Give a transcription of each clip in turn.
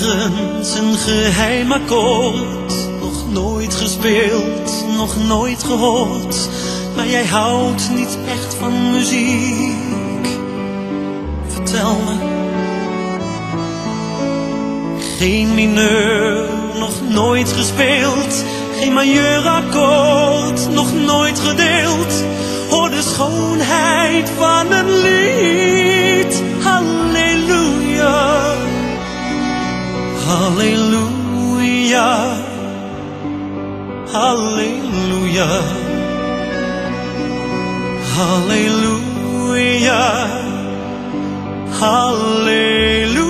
Een geheim akkoord? Nog nooit gespeeld, nog nooit gehoord. Maar jij houdt niet echt van muziek. Vertel me. Geen mineur, nog nooit gespeeld. Geen majeurakkoord, nog nooit gedeeld. Hoor de schoonheid van een lied. Halleluja. Halleluja. Halleluja. Halleluja.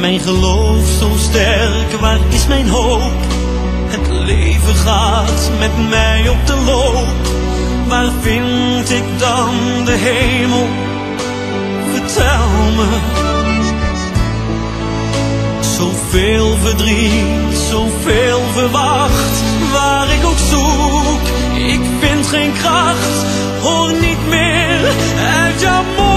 Mijn geloof zo sterk, waar is mijn hoop? Gaat met mij op de loop. Waar vind ik dan de hemel? Vertel me. Zoveel verdriet, zoveel verwacht. Waar ik ook zoek, ik vind geen kracht. Hoor niet meer uit jouw mond.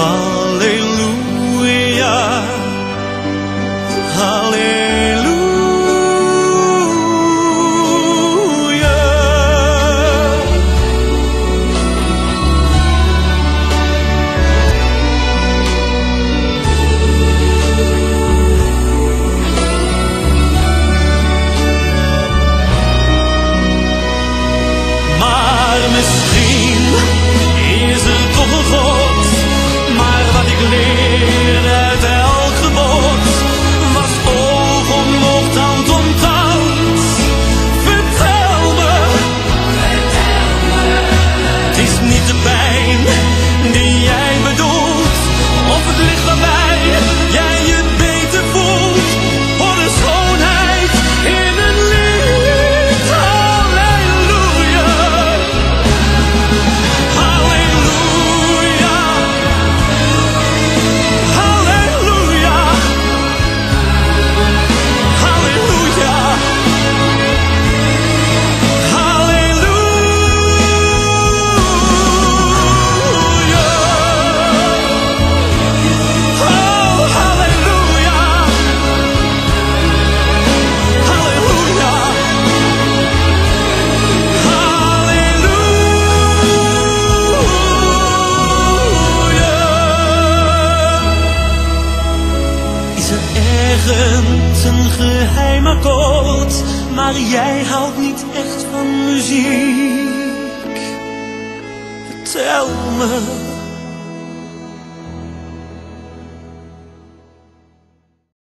Halleluja. Halleluja. Een geheim akkoord, maar jij houdt niet echt van muziek? Vertel me.